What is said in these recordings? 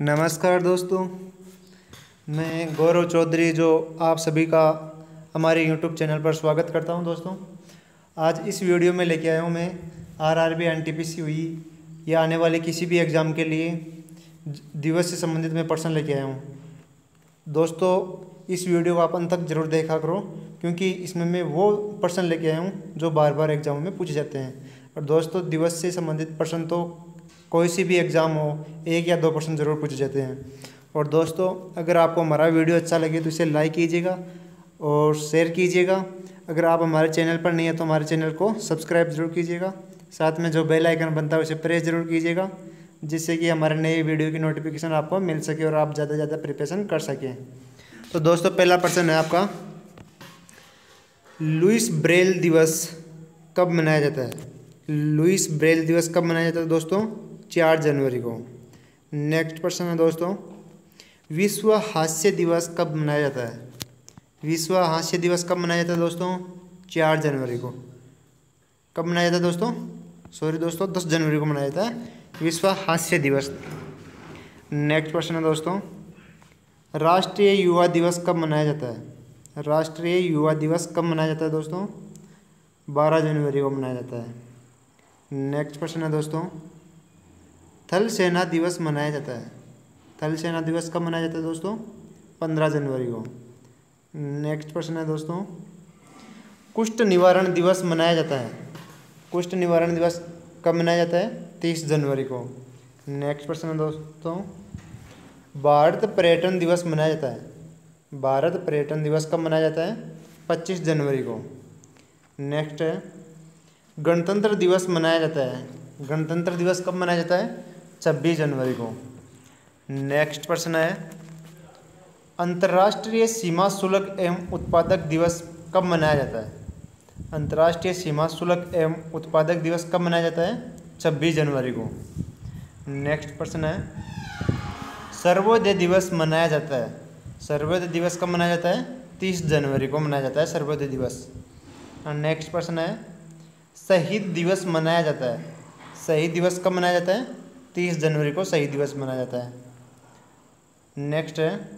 नमस्कार दोस्तों, मैं गौरव चौधरी जो आप सभी का हमारे यूट्यूब चैनल पर स्वागत करता हूँ दोस्तों। आज इस वीडियो में लेके आया हूँ मैं आर आर आरआरबी एनटीपीसी हुई या आने वाले किसी भी एग्ज़ाम के लिए दिवस से संबंधित मैं प्रश्न लेके आया हूँ। दोस्तों, इस वीडियो को आप अंत तक ज़रूर देखा करो, क्योंकि इसमें मैं वो प्रश्न लेके आया हूँ जो बार बार एग्जामों में पूछे जाते हैं। और दोस्तों, दिवस से संबंधित प्रश्न तो कोई सी भी एग्ज़ाम हो, एक या दो प्रश्न ज़रूर पूछे जाते हैं। और दोस्तों, अगर आपको हमारा वीडियो अच्छा लगे तो इसे लाइक कीजिएगा और शेयर कीजिएगा। अगर आप हमारे चैनल पर नहीं है तो हमारे चैनल को सब्सक्राइब ज़रूर कीजिएगा। साथ में जो बेल आइकन बनता है उसे प्रेस ज़रूर कीजिएगा, जिससे कि हमारे नए वीडियो की नोटिफिकेशन आपको मिल सके और आप ज़्यादा से ज़्यादा प्रिपरेशन कर सकें। तो दोस्तों, पहला प्रश्न है आपका। लुइस ब्रेल दिवस कब मनाया जाता है? लुइस ब्रेल दिवस कब मनाया जाता है दोस्तों? चार जनवरी को। नेक्स्ट प्रश्न है दोस्तों। विश्व हास्य दिवस कब मनाया जाता है? विश्व हास्य दिवस कब मनाया जाता है दोस्तों? चार जनवरी को। कब मनाया जाता है दोस्तों? सॉरी दोस्तों, दस जनवरी को मनाया जाता है। विश्व हास्य दिवस। नेक्स्ट प्रश्न है दोस्तों। राष्ट्रीय युवा दिवस कब मनाया जाता है? राष्ट्रीय युवा दिवस कब मनाया जाता है दोस्तों? बारह जनवरी को मनाया जाता है। नेक्स्ट प्रश्न है दोस्तों। थल सेना दिवस मनाया जाता है। थल सेना दिवस कब मनाया जाता है दोस्तों? पंद्रह जनवरी को। नेक्स्ट प्रश्न है दोस्तों। कुष्ठ निवारण दिवस मनाया जाता है। कुष्ठ निवारण दिवस कब मनाया जाता है? तीस जनवरी को। नेक्स्ट प्रश्न है दोस्तों। भारत पर्यटन दिवस मनाया जाता है। भारत पर्यटन दिवस कब मनाया जाता है? पच्चीस जनवरी को। नेक्स्ट है। गणतंत्र दिवस मनाया जाता है। गणतंत्र दिवस कब मनाया जाता है? छब्बीस जनवरी को। नेक्स्ट प्रश्न है। अंतर्राष्ट्रीय सीमा शुल्क एवं उत्पादक दिवस कब मनाया जाता है? अंतर्राष्ट्रीय सीमा शुल्क एवं उत्पादक दिवस कब मनाया जाता है? छब्बीस जनवरी को। नेक्स्ट प्रश्न है। सर्वोदय दिवस मनाया जाता है। सर्वोदय दिवस कब मनाया जाता है? तीस जनवरी को मनाया जाता है, सर्वोदय दिवस। नेक्स्ट प्रश्न है। शहीद दिवस मनाया जाता है। शहीद दिवस कब मनाया जाता है? तीस जनवरी को शहीद दिवस मनाया जाता है। नेक्स्ट है,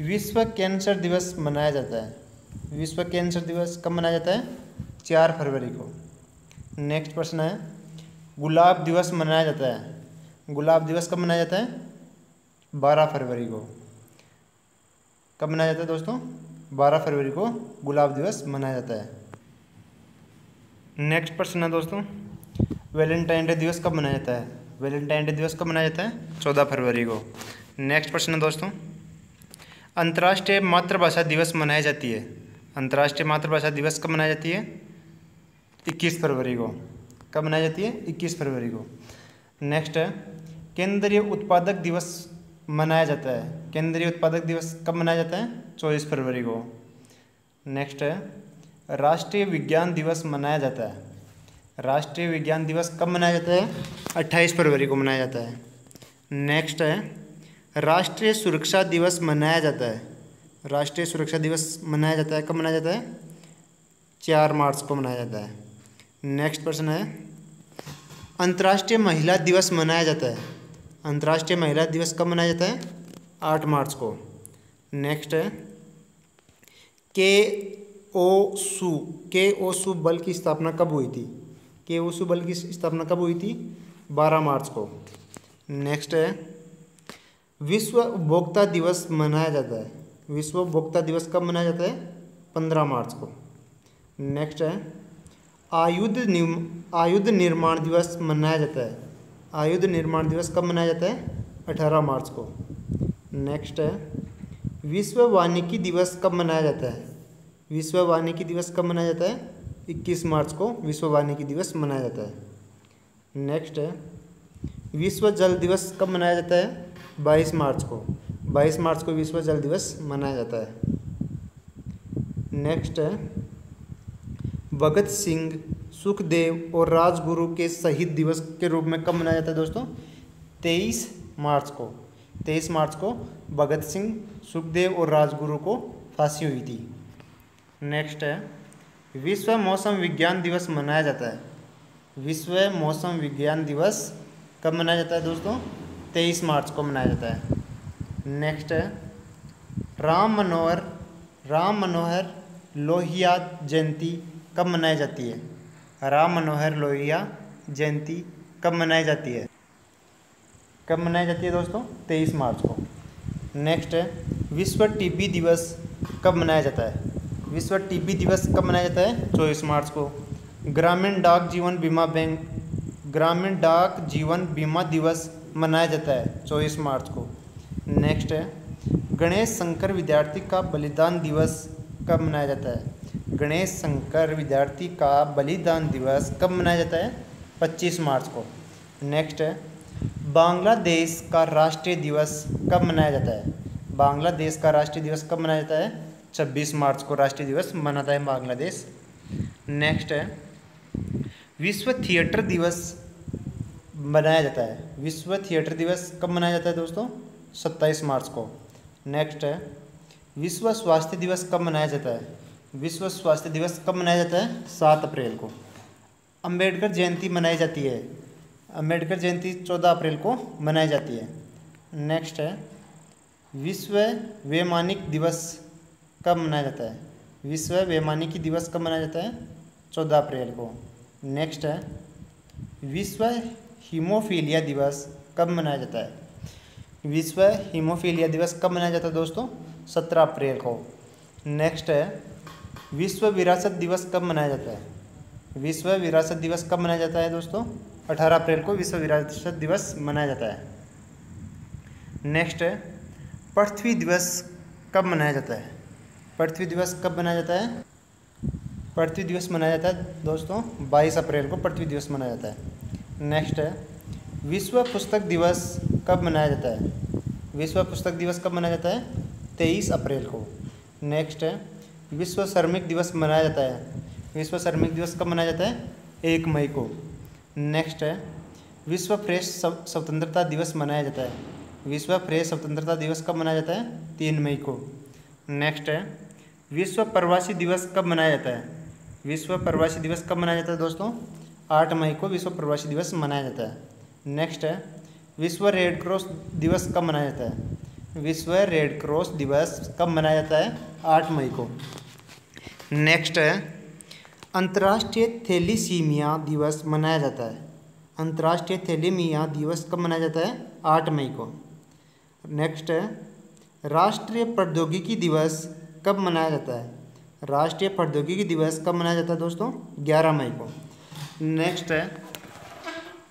विश्व कैंसर दिवस मनाया जाता है। विश्व कैंसर दिवस कब मनाया जाता है? चार फरवरी को। नेक्स्ट प्रश्न है, गुलाब दिवस मनाया जाता है। गुलाब दिवस कब मनाया जाता है? बारह फरवरी को। कब मनाया जाता है दोस्तों? बारह फरवरी को गुलाब दिवस मनाया जाता है। नेक्स्ट प्रश्न है दोस्तों वैलेंटाइन डे दिवस कब मनाया जाता है? वैलेंटाइन डे दिवस कब मनाया जाता है? चौदह फरवरी को। नेक्स्ट प्रश्न है दोस्तों। अंतर्राष्ट्रीय मातृभाषा दिवस मनाई जाती है। अंतर्राष्ट्रीय मातृभाषा दिवस कब मनाई जाती है? इक्कीस फरवरी को। कब मनाई जाती है? इक्कीस फरवरी को। नेक्स्ट है, केंद्रीय उत्पादक दिवस मनाया जाता है। केंद्रीय उत्पादक दिवस कब मनाया जाता है? चौबीस फरवरी को। नेक्स्ट है, राष्ट्रीय विज्ञान दिवस मनाया जाता है। राष्ट्रीय विज्ञान दिवस कब मनाया जाता है? अट्ठाईस फरवरी को मनाया जाता है। नेक्स्ट है, राष्ट्रीय सुरक्षा दिवस मनाया जाता है। राष्ट्रीय सुरक्षा दिवस मनाया जाता है, कब मनाया जाता है? चार मार्च को मनाया जाता है। नेक्स्ट प्रश्न है, अंतर्राष्ट्रीय महिला दिवस मनाया जाता है। अंतर्राष्ट्रीय महिला दिवस कब मनाया जाता है? आठ मार्च को। नेक्स्ट है, के ओ सू, के ओ सू बल की स्थापना कब हुई थी? के ओ सु बल की स्थापना कब हुई थी? बारह मार्च को। नेक्स्ट है। विश्व उपभोक्ता दिवस मनाया जाता है। विश्व उपभोक्ता दिवस कब मनाया जाता है? पंद्रह मार्च को। नेक्स्ट है। आयुध आयुध निर्माण दिवस मनाया जाता है। आयुध निर्माण दिवस कब मनाया जाता है? अठारह मार्च को। नेक्स्ट है। विश्व वानिकी दिवस कब मनाया जाता है? विश्व वानिकी दिवस कब मनाया जाता है? 21 मार्च को विश्व वानिकी दिवस मनाया जाता है। नेक्स्ट है, विश्व जल दिवस कब मनाया जाता है? 22 मार्च को। 22 मार्च को विश्व जल दिवस मनाया जाता है। नेक्स्ट है, भगत सिंह, सुखदेव और राजगुरु के शहीद दिवस के रूप में कब मनाया जाता है दोस्तों? 23 मार्च को। 23 मार्च को भगत सिंह, सुखदेव और राजगुरु को फांसी हुई थी। नेक्स्ट है विश्व मौसम विज्ञान दिवस मनाया जाता है। विश्व मौसम विज्ञान दिवस कब मनाया जाता है दोस्तों? तेईस मार्च को मनाया जाता है। नेक्स्ट है, राम मनोहर राम मनोहर लोहिया जयंती कब मनाई जाती है? राम मनोहर लोहिया जयंती कब मनाई जाती है? कब मनाई जाती है दोस्तों? तेईस मार्च को। नेक्स्ट है, विश्व टीबी दिवस कब मनाया जाता है? विश्व टीबी दिवस कब मनाया जाता है? चौबीस मार्च को। ग्रामीण डाक जीवन बीमा बैंक ग्रामीण डाक जीवन बीमा दिवस मनाया जाता है चौबीस मार्च को। नेक्स्ट है गणेश शंकर विद्यार्थी का बलिदान दिवस कब मनाया जाता है? गणेश शंकर विद्यार्थी का बलिदान दिवस कब मनाया जाता है? पच्चीस मार्च को। नेक्स्ट है बांग्लादेश का राष्ट्रीय दिवस कब मनाया जाता है? बांग्लादेश का राष्ट्रीय दिवस कब मनाया जाता है? छब्बीस मार्च को राष्ट्रीय दिवस मनाता है बांग्लादेश। नेक्स्ट है, विश्व थिएटर दिवस मनाया जाता है। विश्व थिएटर दिवस कब मनाया जाता है दोस्तों? सत्ताईस मार्च को। नेक्स्ट है, विश्व स्वास्थ्य दिवस कब मनाया जाता है? विश्व स्वास्थ्य दिवस कब मनाया जाता है? सात अप्रैल को। अंबेडकर जयंती मनाई जाती है। अंबेडकर जयंती चौदह अप्रैल को मनाई जाती है। नेक्स्ट है, विश्व वैमानिक दिवस कब मनाया जाता है? विश्व वैमानिकी दिवस कब मनाया जाता है? चौदह अप्रैल को। नेक्स्ट है, विश्व हीमोफीलिया दिवस कब मनाया जाता है? विश्व हीमोफीलिया दिवस कब मनाया जाता है दोस्तों? सत्रह अप्रैल को। नेक्स्ट है, विश्व विरासत दिवस कब मनाया जाता है? विश्व विरासत दिवस कब मनाया जाता है दोस्तों? अठारह अप्रैल को विश्व विरासत दिवस मनाया जाता है। नेक्स्ट है, पृथ्वी दिवस कब मनाया जाता है? पृथ्वी दिवस कब मनाया जाता है? पृथ्वी दिवस मनाया जाता है दोस्तों 22 अप्रैल को पृथ्वी दिवस मनाया जाता है। नेक्स्ट है, विश्व पुस्तक दिवस कब मनाया जाता है? विश्व पुस्तक दिवस कब मनाया जाता है? 23 अप्रैल को। नेक्स्ट है, विश्व श्रमिक दिवस मनाया जाता है। विश्व श्रमिक दिवस कब मनाया जाता है? एक मई को। नेक्स्ट है, विश्व प्रेस स्वतंत्रता दिवस मनाया जाता है। विश्व प्रेस स्वतंत्रता दिवस कब मनाया जाता है? तीन मई को। नेक्स्ट है विश्व प्रवासी दिवस कब मनाया जाता है? विश्व प्रवासी दिवस कब मनाया जाता है दोस्तों? आठ मई को विश्व प्रवासी दिवस मनाया जाता है। नेक्स्ट है, विश्व रेड क्रॉस दिवस कब मनाया जाता है? विश्व रेड क्रॉस दिवस कब मनाया जाता है? आठ मई को। नेक्स्ट है, अंतर्राष्ट्रीय थैलीसीमिया दिवस मनाया जाता है। अंतर्राष्ट्रीय थैलीमिया दिवस कब मनाया जाता है? आठ मई को। नेक्स्ट है, राष्ट्रीय प्रौद्योगिकी दिवस कब मनाया जाता है? राष्ट्रीय प्रौद्योगिकी दिवस कब मनाया जाता है दोस्तों? 11 मई को। नेक्स्ट है।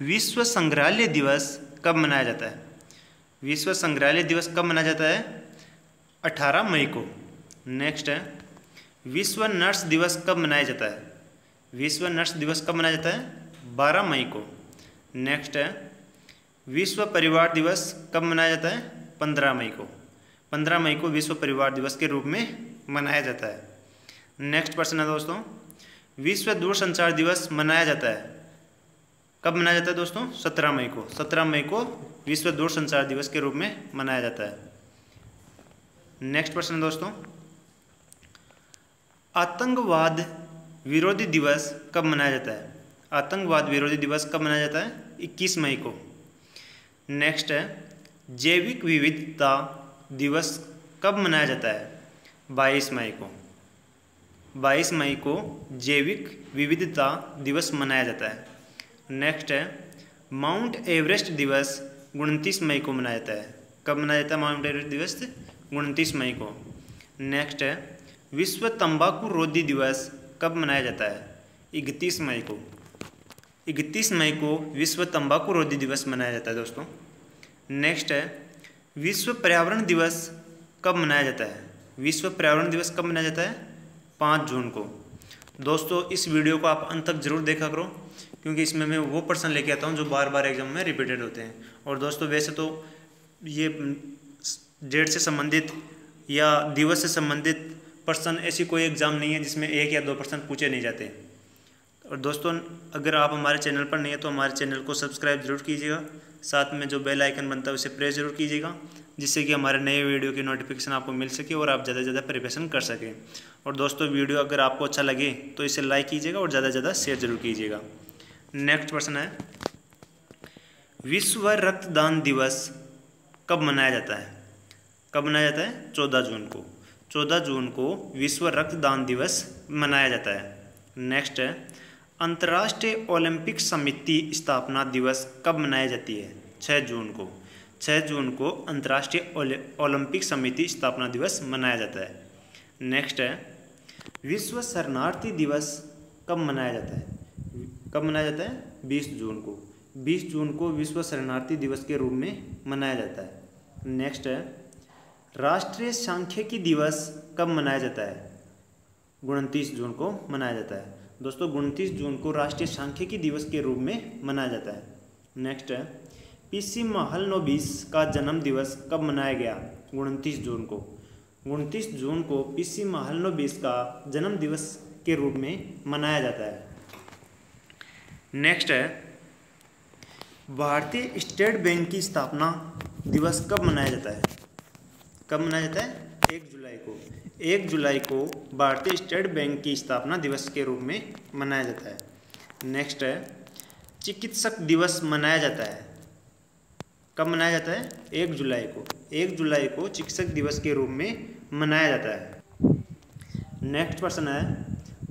विश्व संग्रहालय दिवस कब मनाया जाता है? विश्व संग्रहालय दिवस कब मनाया जाता है? 18 मई को। नेक्स्ट है। विश्व नर्स दिवस कब मनाया जाता है? विश्व नर्स दिवस कब मनाया जाता है? 12 मई को। नेक्स्ट है। विश्व परिवार दिवस कब मनाया जाता है? 15 मई को। 15 मई को विश्व परिवार दिवस के रूप में मनाया जाता है। नेक्स्ट प्रश्न है दोस्तों। विश्व दूरसंचार दिवस मनाया जाता है। कब मनाया जाता है दोस्तों? सत्रह मई को। सत्रह मई को विश्व दूरसंचार दिवस के रूप में मनाया जाता है। नेक्स्ट प्रश्न है दोस्तों। आतंकवाद विरोधी दिवस कब मनाया जाता है? आतंकवाद विरोधी दिवस कब मनाया जाता है? 21 मई को। नेक्स्ट है। जैविक विविधता दिवस कब मनाया जाता है? 22 मई को। 22 मई को जैविक विविधता दिवस मनाया जाता है। नेक्स्ट है माउंट एवरेस्ट दिवस उनतीस मई को मनाया जाता है। कब मनाया जाता है माउंट एवरेस्ट दिवस? उनतीस मई को। नेक्स्ट है, विश्व तंबाकू रोधी दिवस कब मनाया जाता है? इकतीस मई को। इकतीस मई को विश्व तंबाकू रोधी दिवस मनाया जाता है दोस्तों। नेक्स्ट है विश्व पर्यावरण दिवस कब मनाया जाता है? विश्व पर्यावरण दिवस कब मनाया जाता है? पाँच जून को। दोस्तों, इस वीडियो को आप अंत तक ज़रूर देखा करो, क्योंकि इसमें मैं वो पर्सन लेके आता हूँ जो बार बार एग्ज़ाम में रिपीटेड होते हैं। और दोस्तों, वैसे तो ये डेट से संबंधित या दिवस से संबंधित पर्सन ऐसी कोई एग्ज़ाम नहीं है जिसमें एक या दो पर्सन पूछे नहीं जाते। और दोस्तों, अगर आप हमारे चैनल पर नहीं है तो हमारे चैनल को सब्सक्राइब ज़रूर कीजिएगा। साथ में जो बेल आइकन बनता है उसे प्रेस ज़रूर कीजिएगा, जिससे कि हमारे नए वीडियो की नोटिफिकेशन आपको मिल सके और आप ज़्यादा से ज़्यादा प्रिपरेशन कर सकें। और दोस्तों, वीडियो अगर आपको अच्छा लगे तो इसे लाइक कीजिएगा और ज़्यादा से ज़्यादा शेयर ज़रूर कीजिएगा। नेक्स्ट प्रश्न है। विश्व रक्तदान दिवस कब मनाया जाता है? कब मनाया जाता है? चौदह जून को। चौदह जून को विश्व रक्तदान दिवस मनाया जाता है। नेक्स्ट है। अंतर्राष्ट्रीय ओलंपिक समिति स्थापना दिवस कब मनाई जाती है? छः जून को। छः जून को अंतर्राष्ट्रीय ओलंपिक समिति स्थापना दिवस मनाया जाता है। नेक्स्ट है, विश्व शरणार्थी दिवस कब मनाया जाता है? कब मनाया जाता है? बीस जून को। बीस जून को विश्व शरणार्थी दिवस के रूप में मनाया जाता है। नेक्स्ट है, राष्ट्रीय सांख्यिकी दिवस कब मनाया जाता है? उनतीस जून को मनाया जाता है। दोस्तों उनतीस जून को राष्ट्रीय सांख्यिकी दिवस के रूप में मनाया जाता है। नेक्स्ट है, पीसी महलनोबिस का जन्म दिवस कब मनाया गया? उनतीस जून को। उनतीस जून को पीसी महलनोबिस का जन्म दिवस के रूप में मनाया जाता है। नेक्स्ट है, भारतीय स्टेट बैंक की स्थापना दिवस कब मनाया जाता है? कब मनाया जाता है? एक जुलाई को। एक जुलाई को भारतीय स्टेट बैंक की स्थापना दिवस के रूप में मनाया जाता है। नेक्स्ट है, चिकित्सक दिवस मनाया जाता है। कब मनाया जाता है? एक जुलाई को। एक जुलाई को चिकित्सक दिवस के रूप में मनाया जाता है। नेक्स्ट प्रश्न है,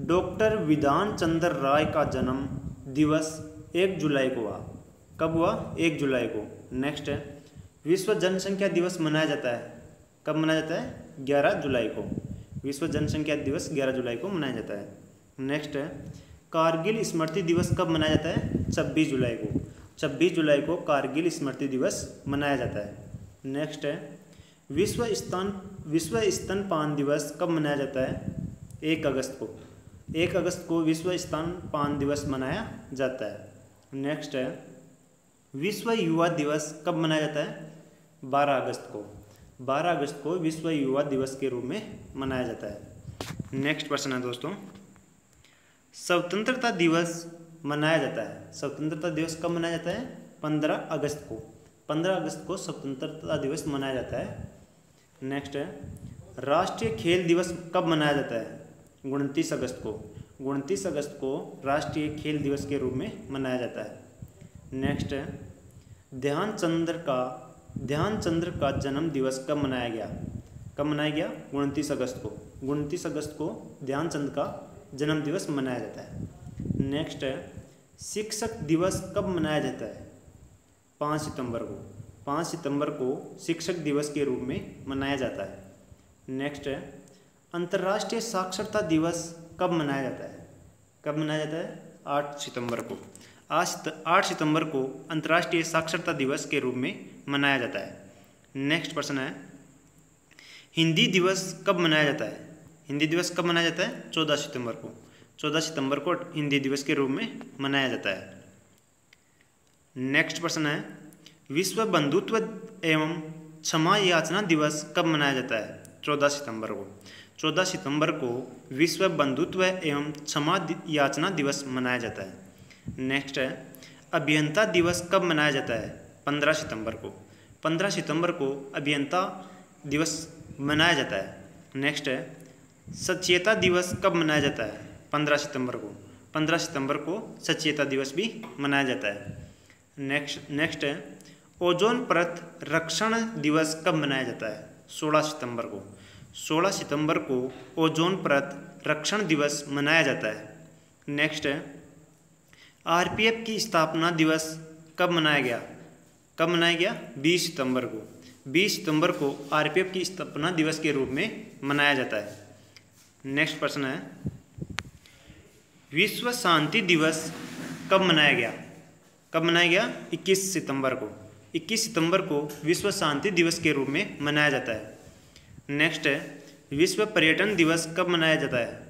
डॉक्टर विधान चंद्र राय का जन्म दिवस एक जुलाई को हुआ। कब हुआ? एक जुलाई को। नेक्स्ट है, विश्व जनसंख्या दिवस मनाया जाता है। कब मनाया जाता है? ग्यारह जुलाई को। विश्व जनसंख्या दिवस ग्यारह जुलाई को मनाया जाता है। नेक्स्ट है, कारगिल स्मृति दिवस कब मनाया जाता है? छब्बीस जुलाई को। छब्बीस जुलाई को कारगिल स्मृति दिवस मनाया जाता है। नेक्स्ट है, विश्व स्तन, विश्व स्तनपान दिवस कब मनाया जाता है? एक अगस्त को। एक अगस्त को विश्व स्तनपान दिवस मनाया जाता है। नेक्स्ट है, विश्व युवा दिवस कब मनाया जाता है? बारह अगस्त को। 12 अगस्त को विश्व युवा दिवस के रूप में मनाया जाता है। नेक्स्ट प्रश्न है दोस्तों। स्वतंत्रता दिवस मनाया जाता है। स्वतंत्रता दिवस कब मनाया जाता है? 15 अगस्त को। 15 अगस्त को स्वतंत्रता दिवस मनाया जाता है। नेक्स्ट है। राष्ट्रीय खेल दिवस कब मनाया जाता है? उनतीस अगस्त को। उनतीस अगस्त को राष्ट्रीय खेल दिवस के रूप में मनाया जाता है। नेक्स्ट है। ध्यानचंद्र का ध्यानचंद्र का जन्म दिवस कब मनाया गया? कब मनाया गया? उनतीस अगस्त को। उनतीस अगस्त को ध्यानचंद का जन्म दिवस मनाया जाता है। नेक्स्ट है, शिक्षक दिवस कब मनाया जाता है? पाँच सितंबर को। पाँच सितंबर को शिक्षक दिवस के रूप में मनाया जाता है। नेक्स्ट है, अंतर्राष्ट्रीय साक्षरता दिवस कब मनाया जाता है? कब मनाया जाता है? आठ सितंबर को। आज आठ सितंबर को अंतर्राष्ट्रीय साक्षरता दिवस के रूप में मनाया जाता है। नेक्स्ट प्रश्न है। हिंदी दिवस कब मनाया जाता है? हिंदी दिवस कब मनाया जाता है? चौदह सितंबर को। चौदह सितंबर को हिंदी दिवस के रूप में मनाया जाता है। नेक्स्ट प्रश्न है। विश्व बंधुत्व एवं क्षमा याचना दिवस कब मनाया जाता है? चौदह सितंबर को। चौदह सितंबर को विश्व बंधुत्व एवं क्षमा याचना दिवस मनाया जाता है। नेक्स्ट है, अभियंता दिवस कब मनाया जाता है? पंद्रह सितंबर को। पंद्रह सितंबर को अभियंता दिवस मनाया जाता है। नेक्स्ट है, सचेता दिवस कब मनाया जाता है? पंद्रह सितंबर को। पंद्रह सितंबर को सचेता दिवस भी मनाया जाता है। नेक्स्ट नेक्स्ट है, ओजोन परत रक्षण दिवस कब मनाया जाता है? सोलह सितंबर को। सोलह सितंबर को ओजोन परत रक्षण दिवस मनाया जाता है। नेक्स्ट है आरपीएफ की स्थापना दिवस कब मनाया गया? कब मनाया गया? 20 सितंबर को। 20 सितंबर को आरपीएफ की स्थापना दिवस के रूप में मनाया जाता है। नेक्स्ट प्रश्न है। विश्व शांति दिवस कब मनाया गया? कब मनाया गया? 21 सितंबर को। 21 सितंबर को विश्व शांति दिवस के रूप में मनाया जाता है। नेक्स्ट है, विश्व पर्यटन दिवस कब मनाया जाता है?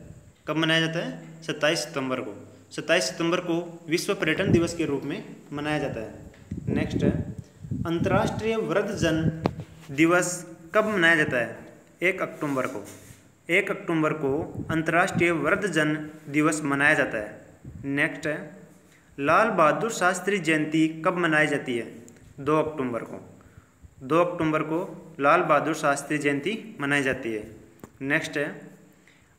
कब मनाया जाता है? 27 सितंबर को। 27 सितंबर को विश्व पर्यटन दिवस के रूप में मनाया जाता है। नेक्स्ट है, अंतर्राष्ट्रीय वृद्धजन दिवस कब मनाया जाता है? एक अक्टूबर को। एक अक्टूबर को अंतर्राष्ट्रीय वृद्धजन दिवस मनाया जाता है। नेक्स्ट है, लाल बहादुर शास्त्री जयंती कब मनाई जाती है? दो अक्टूबर को। दो अक्टूबर को लाल बहादुर शास्त्री जयंती मनाई जाती है। नेक्स्ट है,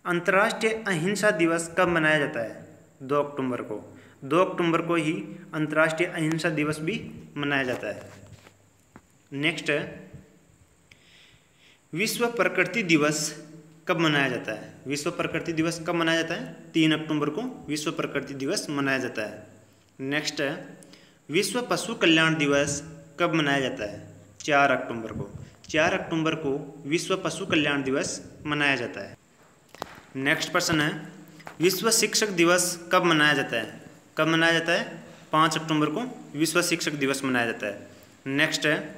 अंतर्राष्ट्रीय अहिंसा दिवस कब मनाया जाता है? दो अक्टूबर को। दो अक्टूबर को ही अंतर्राष्ट्रीय अहिंसा दिवस भी मनाया जाता है। नेक्स्ट विश्व प्रकृति दिवस कब मनाया जाता है? विश्व प्रकृति दिवस कब मनाया जाता है? तीन अक्टूबर को विश्व प्रकृति दिवस मनाया जाता है। नेक्स्ट विश्व पशु कल्याण दिवस कब मनाया जाता है? चार अक्टूबर को। चार अक्टूबर को विश्व पशु कल्याण दिवस मनाया जाता है। नेक्स्ट प्रश्न है विश्व शिक्षक दिवस कब मनाया जाता है? कब मनाया जाता है? पाँच अक्टूबर को विश्व शिक्षक दिवस मनाया जाता है। नेक्स्ट है,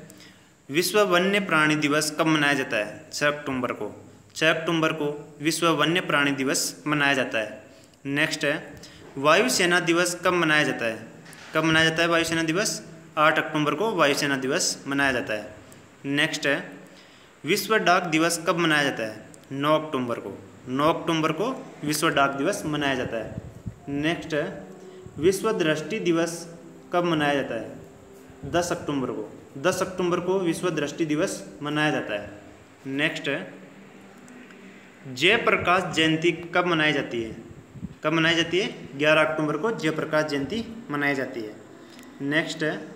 विश्व वन्य प्राणी दिवस कब मनाया जाता है? छः अक्टूबर को। छः अक्टूबर को विश्व वन्य प्राणी दिवस मनाया जाता है। नेक्स्ट है, वायुसेना दिवस कब मनाया जाता है? कब मनाया जाता है वायुसेना दिवस? आठ अक्टूबर को वायुसेना दिवस मनाया जाता है। नेक्स्ट है, विश्व डाक दिवस कब मनाया जाता है? नौ अक्टूबर को। नौ अक्टूबर को विश्व डाक दिवस मनाया जाता है। नेक्स्ट है विश्व दृष्टि दिवस कब मनाया जाता है? दस अक्टूबर को। दस अक्टूबर को विश्व दृष्टि दिवस मनाया जाता है। नेक्स्ट है जयप्रकाश जयंती कब मनाई जाती है? कब मनाई जाती है? ग्यारह अक्टूबर को जयप्रकाश जयंती मनाई जाती है। नेक्स्ट है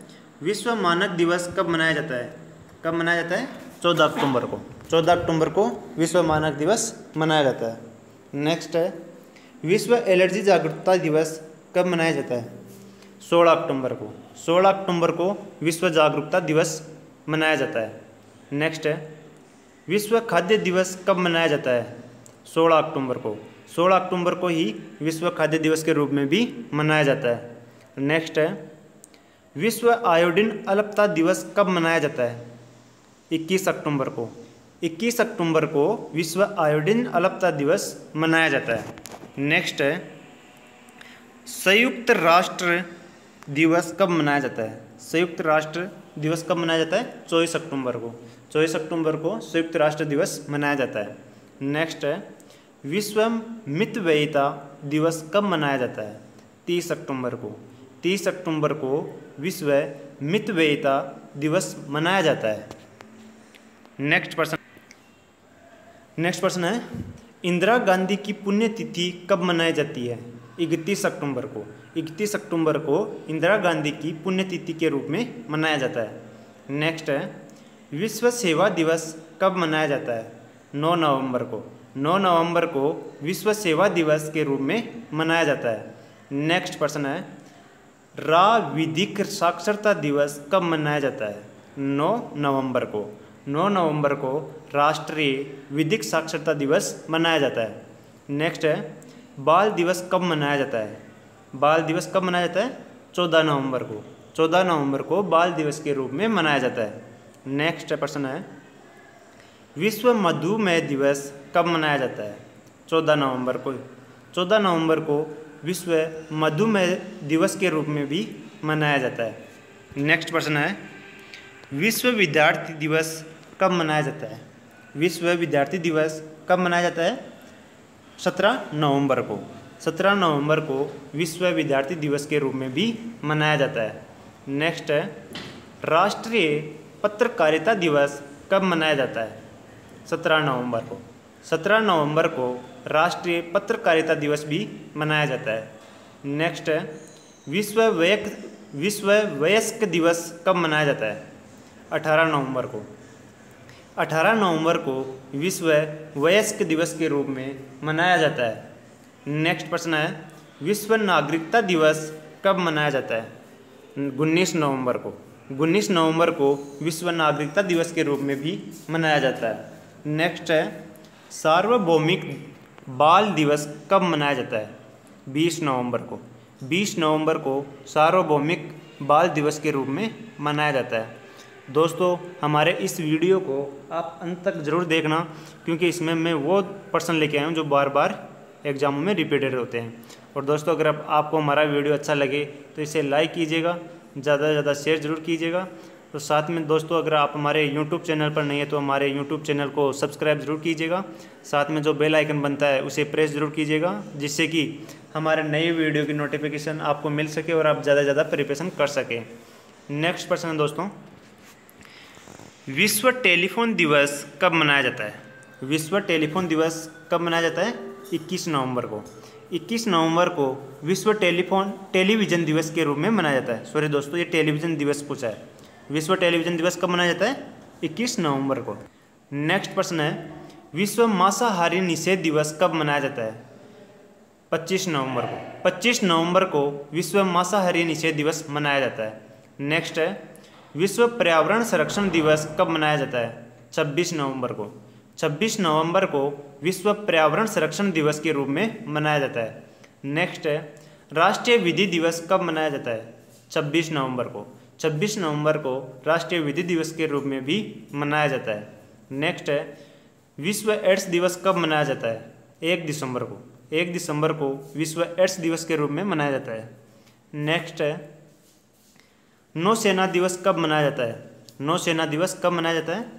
विश्व मानक दिवस कब मनाया जाता है? कब मनाया जाता है? चौदह अक्टूबर को। चौदह अक्टूबर को विश्व मानक दिवस मनाया जाता है। नेक्स्ट है, विश्व एलर्जी जागरूकता दिवस कब मनाया जाता है? सोलह अक्टूबर को। सोलह अक्टूबर को विश्व जागरूकता दिवस मनाया जाता है। नेक्स्ट है, विश्व खाद्य दिवस कब मनाया जाता है? सोलह अक्टूबर को। सोलह अक्टूबर को ही विश्व खाद्य दिवस के रूप में भी मनाया जाता है। नेक्स्ट है, विश्व आयोडीन अलपता दिवस कब मनाया जाता है? 21 अक्टूबर को। 21 अक्टूबर को विश्व आयोडीन अलपता दिवस मनाया जाता है। नेक्स्ट है, संयुक्त राष्ट्र दिवस कब मनाया जाता है? संयुक्त राष्ट्र दिवस कब मनाया जाता है? चौबीस अक्टूबर को। चौबीस अक्टूबर को संयुक्त राष्ट्र दिवस मनाया जाता है। नेक्स्ट है, विश्व मितव्ययिता दिवस कब मनाया जाता है? तीस अक्टूबर को। तीस अक्टूबर को विश्व मितव्ययिता दिवस मनाया जाता है। नेक्स्ट पर्सन नेक्स्ट प्रश्न है। इंदिरा गांधी की पुण्यतिथि कब मनाई जाती है? इकतीस अक्टूबर को। इकतीस अक्टूबर को इंदिरा गांधी की पुण्यतिथि के रूप में मनाया जाता है। नेक्स्ट है। विश्व सेवा दिवस कब मनाया जाता है? नौ नवंबर को। नौ नवंबर को विश्व सेवा दिवस के रूप में मनाया जाता है। नेक्स्ट प्रश्न है। रा विधिक साक्षरता दिवस कब मनाया जाता है? नौ नवंबर को। 9 नवंबर को राष्ट्रीय विधिक साक्षरता दिवस मनाया जाता है। नेक्स्ट है, बाल दिवस कब मनाया जाता है? बाल दिवस कब मनाया जाता है? चौदह नवंबर को। चौदह नवंबर को बाल दिवस के रूप में मनाया जाता है। नेक्स्ट प्रश्न है विश्व मधुमेह दिवस कब मनाया जाता है? चौदह नवंबर को। चौदह नवंबर को विश्व मधुमेह दिवस के रूप में भी मनाया जाता है। नेक्स्ट प्रश्न है, विश्व विद्यार्थी दिवस कब मनाया जाता है? विश्व विद्यार्थी दिवस कब मनाया जाता है? सत्रह नवंबर को। सत्रह नवंबर को विश्व विद्यार्थी दिवस के रूप में भी मनाया जाता है। नेक्स्ट है, राष्ट्रीय पत्रकारिता दिवस कब मनाया जाता है? सत्रह नवंबर को। सत्रह नवंबर को राष्ट्रीय पत्रकारिता दिवस भी मनाया जाता है। नेक्स्ट है, विश्व वयक विश्व वयस्क दिवस कब मनाया जाता है? अठारह नवंबर को। 18 नवंबर को विश्व वयस्क दिवस के रूप में मनाया जाता है। नेक्स्ट प्रश्न है, विश्व नागरिकता दिवस कब मनाया जाता है? उन्नीस नवंबर को। उन्नीस नवंबर को विश्व नागरिकता दिवस के रूप में भी मनाया जाता है। नेक्स्ट है, सार्वभौमिक बाल दिवस कब मनाया जाता है? 20 नवंबर को। 20 नवंबर को सार्वभौमिक बाल दिवस के रूप में मनाया जाता है। दोस्तों हमारे इस वीडियो को आप अंत तक ज़रूर देखना क्योंकि इसमें मैं वो पर्सन लेके आया हूँ जो बार बार एग्जामों में रिपीटेड होते हैं। और दोस्तों अगर आप, आपको हमारा वीडियो अच्छा लगे तो इसे लाइक कीजिएगा ज़्यादा से ज़्यादा शेयर ज़रूर कीजिएगा। तो साथ में दोस्तों अगर आप हमारे यूट्यूब चैनल पर नहीं है तो हमारे यूट्यूब चैनल को सब्सक्राइब ज़रूर कीजिएगा। साथ में जो बेल आइकन बनता है उसे प्रेस ज़रूर कीजिएगा जिससे कि हमारे नए वीडियो की नोटिफिकेशन आपको मिल सके और आप ज़्यादा से ज़्यादा प्रिपरेशन कर सकें। नेक्स्ट पर्सन है दोस्तों विश्व टेलीफोन दिवस कब मनाया जाता है? विश्व टेलीफोन दिवस कब मनाया जाता है? 21 नवंबर को। 21 नवंबर को विश्व टेलीफोन, टेलीविज़न दिवस के रूप में मनाया जाता है। सॉरी दोस्तों, ये टेलीविज़न दिवस पूछा है। विश्व टेलीविज़न दिवस कब मनाया जाता है? इक्कीस नवंबर को। नेक्स्ट प्रश्न है। विश्व मांसाहारी निषेध दिवस कब मनाया जाता है? पच्चीस नवंबर को। पच्चीस नवंबर को विश्व मांसाहारी निषेध दिवस मनाया जाता है। नेक्स्ट है। विश्व पर्यावरण संरक्षण दिवस कब मनाया जाता है? छब्बीस नवंबर को। छब्बीस नवंबर को विश्व पर्यावरण संरक्षण दिवस के रूप में मनाया जाता है। नेक्स्ट है राष्ट्रीय विधि दिवस कब मनाया जाता है? छब्बीस नवंबर को। छब्बीस नवंबर को राष्ट्रीय विधि दिवस के रूप में भी मनाया जाता है। नेक्स्ट है विश्व एड्स दिवस कब मनाया जाता है? एक दिसंबर को। एक दिसंबर को विश्व एड्स दिवस के रूप में मनाया जाता है। नेक्स्ट है नौसेना दिवस कब मनाया जाता है? नौसेना दिवस कब मनाया जाता है?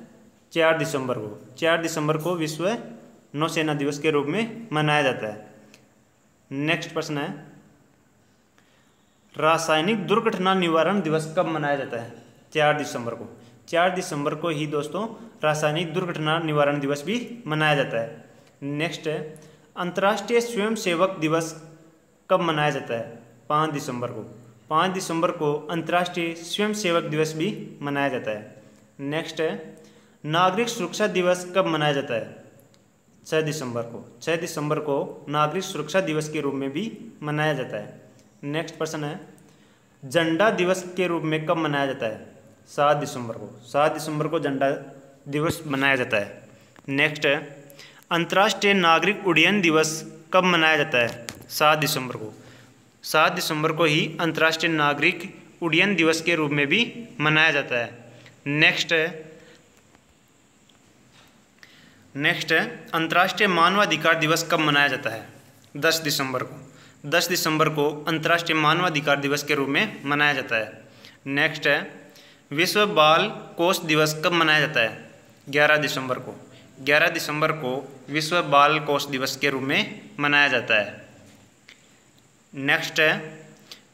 चार दिसंबर को। चार दिसंबर को विश्व नौसेना दिवस के रूप में मनाया जाता है। नेक्स्ट प्रश्न है। रासायनिक दुर्घटना निवारण दिवस कब मनाया जाता है? चार दिसंबर को। चार दिसंबर को ही दोस्तों रासायनिक दुर्घटना निवारण दिवस भी मनाया जाता है। नेक्स्ट है, अंतर्राष्ट्रीय स्वयंसेवक दिवस कब मनाया जाता है? पाँच दिसंबर को। पाँच दिसंबर को अंतर्राष्ट्रीय स्वयंसेवक दिवस भी मनाया जाता है। नेक्स्ट है, नागरिक सुरक्षा दिवस कब मनाया जाता है? छः दिसंबर को। छः दिसंबर को नागरिक सुरक्षा दिवस के रूप में भी मनाया जाता है। नेक्स्ट प्रश्न है, झंडा दिवस के रूप में कब मनाया जाता है? सात दिसंबर को। सात दिसंबर को झंडा दिवस मनाया जाता है। नेक्स्ट है, अंतर्राष्ट्रीय नागरिक उड्डयन दिवस कब मनाया जाता है? सात दिसंबर को। सात दिसंबर को ही अंतर्राष्ट्रीय नागरिक उड्डयन दिवस के रूप में भी मनाया जाता है। नेक्स्ट नेक्स्ट है अंतर्राष्ट्रीय मानवाधिकार दिवस कब मनाया जाता है? दस दिसंबर को। दस दिसंबर को अंतर्राष्ट्रीय मानवाधिकार दिवस के रूप में मनाया जाता है। नेक्स्ट है विश्व बाल कोष दिवस कब मनाया जाता है? ग्यारह दिसंबर को। 11 दिसंबर को विश्व बाल कोष दिवस के रूप में मनाया जाता है। नेक्स्ट है,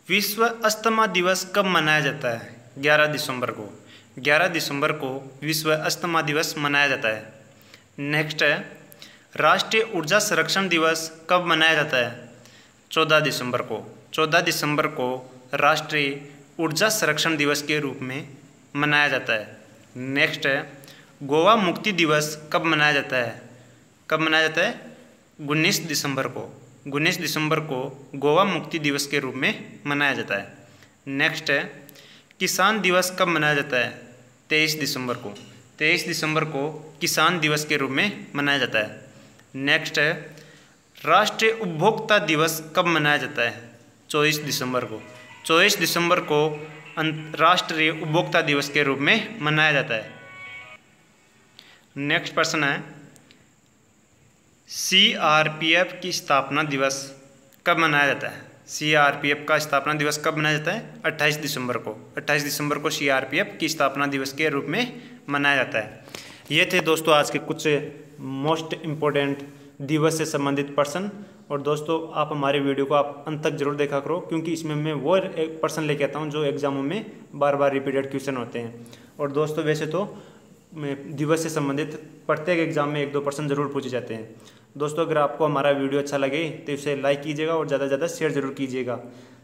विश्व अस्थमा दिवस कब मनाया जाता है? 11 दिसंबर को। 11 दिसंबर को विश्व अस्थमा दिवस मनाया जाता है। नेक्स्ट है, राष्ट्रीय ऊर्जा संरक्षण दिवस कब मनाया जाता है? 14 दिसंबर को। 14 दिसंबर को राष्ट्रीय ऊर्जा संरक्षण दिवस के रूप में मनाया जाता है। नेक्स्ट है, गोवा मुक्ति दिवस कब मनाया जाता है? कब मनाया जाता है? उन्नीस दिसंबर को। उन्नीस दिसंबर को गोवा मुक्ति दिवस के रूप में मनाया जाता है। नेक्स्ट है, किसान दिवस कब मनाया जाता है? तेईस दिसंबर को। तेईस दिसंबर को किसान दिवस के रूप में मनाया जाता है। नेक्स्ट है, राष्ट्रीय उपभोक्ता दिवस कब मनाया जाता है? चौबीस दिसंबर को। चौबीस दिसंबर को राष्ट्रीय उपभोक्ता दिवस के रूप में मनाया जाता है। नेक्स्ट प्रश्न है सी आर पी एफ़ की स्थापना दिवस कब मनाया जाता है? सी आर पी एफ़ का स्थापना दिवस कब मनाया जाता है? 28 दिसंबर को। 28 दिसंबर को सी आर पी एफ़ की स्थापना दिवस के रूप में मनाया जाता है। ये थे दोस्तों आज के कुछ मोस्ट इम्पोर्टेंट दिवस से संबंधित पर्सन और दोस्तों, आप हमारे वीडियो को आप अंत तक ज़रूर देखा करो, क्योंकि इसमें मैं वो एक प्रश्न लेके आता हूँ जो एग्जामों में बार बार रिपीटेड क्वेश्चन होते हैं। और दोस्तों, वैसे तो में दिवस से संबंधित प्रत्येक एग्ज़ाम में एक दो परसेंट ज़रूर पूछे जाते हैं। दोस्तों, अगर आपको हमारा वीडियो अच्छा लगे तो इसे लाइक कीजिएगा और ज़्यादा से ज़्यादा शेयर ज़रूर कीजिएगा।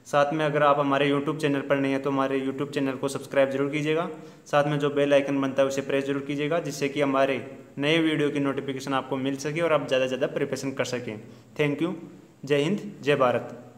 साथ में अगर आप हमारे यूट्यूब चैनल पर नहीं हैं तो हमारे यूट्यूब चैनल को सब्सक्राइब ज़रूर कीजिएगा। साथ में जो बेल आइकन बनता है, उसे प्रेस ज़रूर कीजिएगा, जिससे कि हमारे नए वीडियो की नोटिफिकेशन आपको मिल सके और आप ज़्यादा से ज़्यादा प्रिपरेशन कर सकें। थैंक यू जय हिंद जय भारत